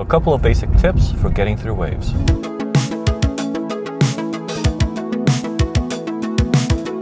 A couple of basic tips for getting through waves.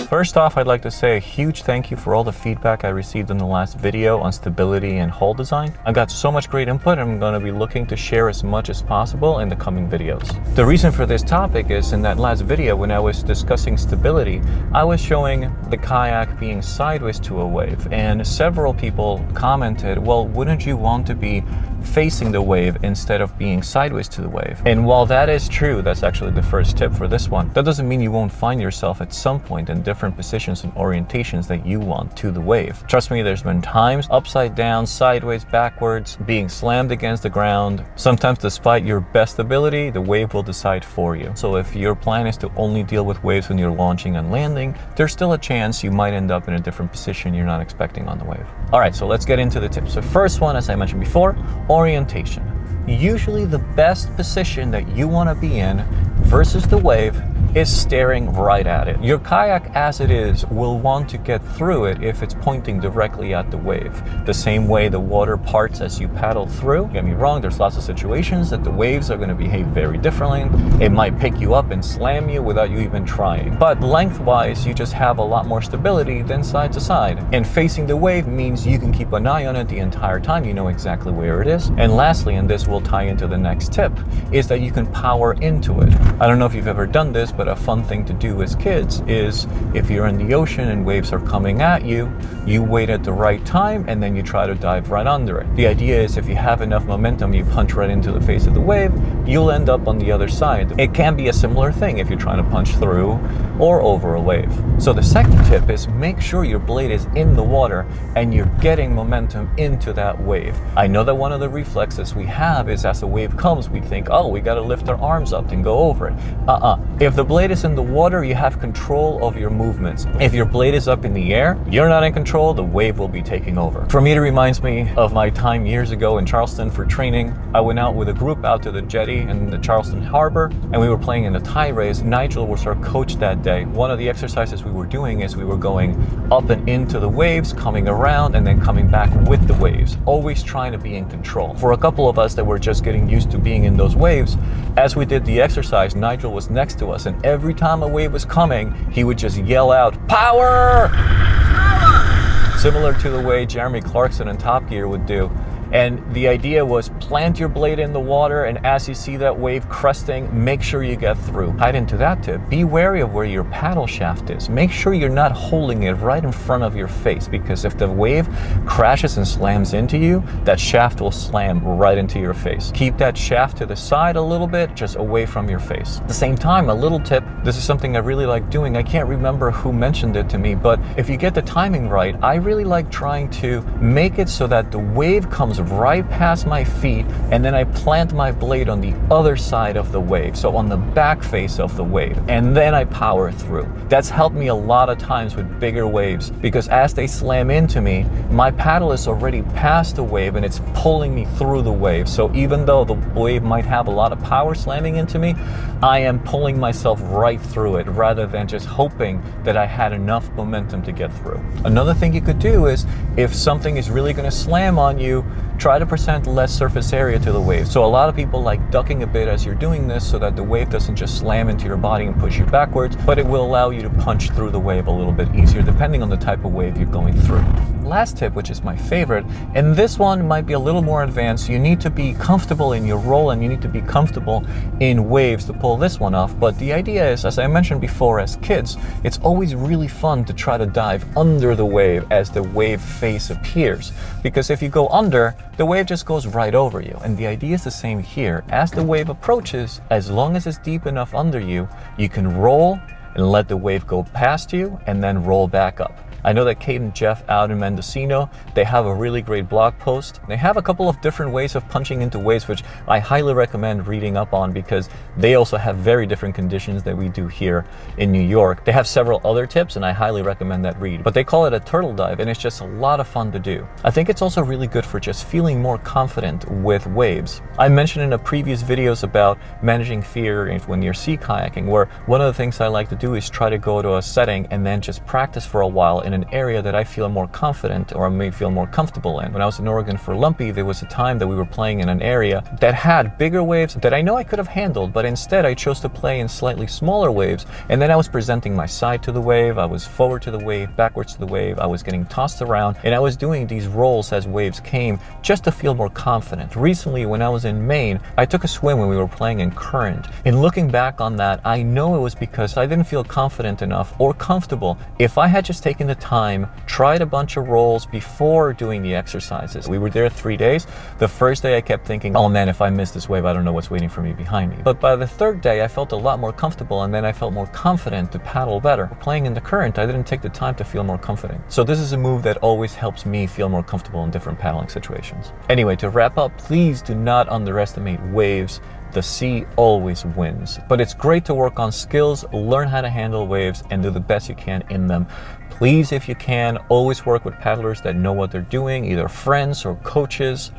First off, I'd like to say a huge thank you for all the feedback I received in the last video on stability and hull design. I got so much great input I'm going to be looking to share as much as possible in the coming videos. The reason for this topic is in that last video when I was discussing stability, I was showing the kayak being sideways to a wave and several people commented, well, wouldn't you want to be facing the wave instead of being sideways to the wave. And while that is true, that's actually the first tip for this one, that doesn't mean you won't find yourself at some point in different positions and orientations that you want to the wave. Trust me, there's been times upside down, sideways, backwards, being slammed against the ground. Sometimes despite your best ability, the wave will decide for you. So if your plan is to only deal with waves when you're launching and landing, there's still a chance you might end up in a different position you're not expecting on the wave. All right, so let's get into the tips. So first one, as I mentioned before, orientation. Usually the best position that you want to be in versus the wave is staring right at it. Your kayak as it is will want to get through it if it's pointing directly at the wave. The same way the water parts as you paddle through. Get me wrong, there's lots of situations that the waves are going to behave very differently. It might pick you up and slam you without you even trying. But lengthwise, you just have a lot more stability than side to side. And facing the wave means you can keep an eye on it the entire time. You know exactly where it is. And lastly, and this will tie into the next tip, is that you can power into it. I don't know if you've ever done this, but a fun thing to do as kids is if you're in the ocean and waves are coming at you, you wait at the right time and then you try to dive right under it. The idea is if you have enough momentum, you punch right into the face of the wave, you'll end up on the other side. It can be a similar thing if you're trying to punch through or over a wave. So the second tip is make sure your blade is in the water and you're getting momentum into that wave. I know that one of the reflexes we have is as a wave comes, we think, oh, we got to lift our arms up and go over it. Uh-uh. If the blade is in the water, you have control of your movements. If your blade is up in the air, you're not in control, the wave will be taking over. For me, it reminds me of my time years ago in Charleston for training. I went out with a group out to the jetty in the Charleston Harbor, and we were playing in the tide race. Nigel was our coach that day. One of the exercises we were doing is we were going up and into the waves, coming around, and then coming back with the waves, always trying to be in control. For a couple of us that were just getting used to being in those waves, as we did the exercise, Nigel was next to us, and every time a wave was coming, he would just yell out, Power! Power! Similar to the way Jeremy Clarkson in Top Gear would do. And the idea was plant your blade in the water, and as you see that wave cresting, make sure you get through. Tied into that tip, be wary of where your paddle shaft is. Make sure you're not holding it right in front of your face because if the wave crashes and slams into you, that shaft will slam right into your face. Keep that shaft to the side a little bit, just away from your face. At the same time, a little tip this is something I really like doing. I can't remember who mentioned it to me, but if you get the timing right, I really like trying to make it so that the wave comes right past my feet and then I plant my blade on the other side of the wave, so on the back face of the wave, and then I power through. That's helped me a lot of times with bigger waves because as they slam into me, my paddle is already past the wave and it's pulling me through the wave. So even though the wave might have a lot of power slamming into me, I am pulling myself right through it rather than just hoping that I had enough momentum to get through. Another thing you could do is if something is really going to slam on you, try to present less surface area to the wave. So a lot of people like ducking a bit as you're doing this so that the wave doesn't just slam into your body and push you backwards, but it will allow you to punch through the wave a little bit easier depending on the type of wave you're going through. Last tip, which is my favorite, and this one might be a little more advanced. You need to be comfortable in your roll and you need to be comfortable in waves to pull this one off. But the idea is, as I mentioned before, as kids, it's always really fun to try to dive under the wave as the wave face appears. Because if you go under, the wave just goes right over you. And the idea is the same here. As the wave approaches, as long as it's deep enough under you, you can roll and let the wave go past you and then roll back up. I know that Cate and Jeff out in Mendocino, they have a really great blog post. They have a couple of different ways of punching into waves, which I highly recommend reading up on because they also have very different conditions that we do here in New York. They have several other tips and I highly recommend that read. But they call it a turtle dive and it's just a lot of fun to do. I think it's also really good for just feeling more confident with waves. I mentioned in a previous videos about managing fear when you're sea kayaking, where one of the things I like to do is try to go to a setting and then just practice for a while in an area that I feel more confident or I may feel more comfortable in. When I was in Oregon for Lumpy, there was a time that we were playing in an area that had bigger waves that I know I could have handled, but instead I chose to play in slightly smaller waves. And then I was presenting my side to the wave, I was forward to the wave, backwards to the wave, I was getting tossed around, and I was doing these rolls as waves came just to feel more confident. Recently, when I was in Maine, I took a swim when we were playing in current. In looking back on that, I know it was because I didn't feel confident enough or comfortable. If I had just taken the time, tried a bunch of rolls before doing the exercises, we were there three days. The first day I kept thinking, oh man, if I miss this wave, I don't know what's waiting for me behind me. But by the third day, I felt a lot more comfortable and then I felt more confident to paddle better. Playing in the current, I didn't take the time to feel more confident. So this is a move that always helps me feel more comfortable in different paddling situations. Anyway, to wrap up, please do not underestimate waves the sea always wins. But it's great to work on skills, learn how to handle waves, and do the best you can in them. Please, if you can, always work with paddlers that know what they're doing, either friends or coaches.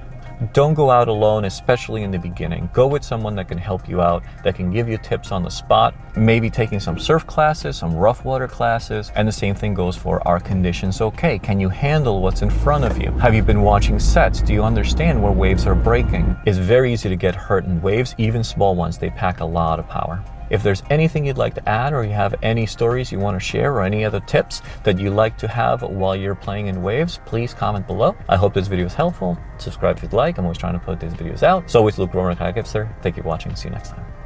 Don't go out alone, especially in the beginning. Go with someone that can help you out, that can give you tips on the spot, maybe taking some surf classes, some rough water classes, and the same thing goes for are conditions okay? Can you handle what's in front of you? Have you been watching sets? Do you understand where waves are breaking? It's very easy to get hurt in waves, even small ones. They pack a lot of power. If there's anything you'd like to add or you have any stories you want to share or any other tips that you like to have while you're playing in waves, please comment below. I hope this video is helpful. Subscribe if you'd like. I'm always trying to put these videos out. So always Luke Romer Kayak. Thank you for watching. See you next time.